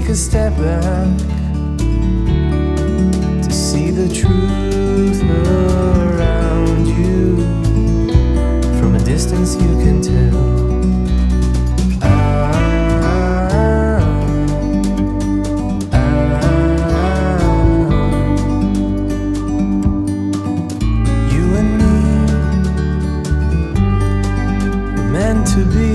take a step back to see the truth around you. From a distance, you can tell. Ah, ah, you and me, meant to be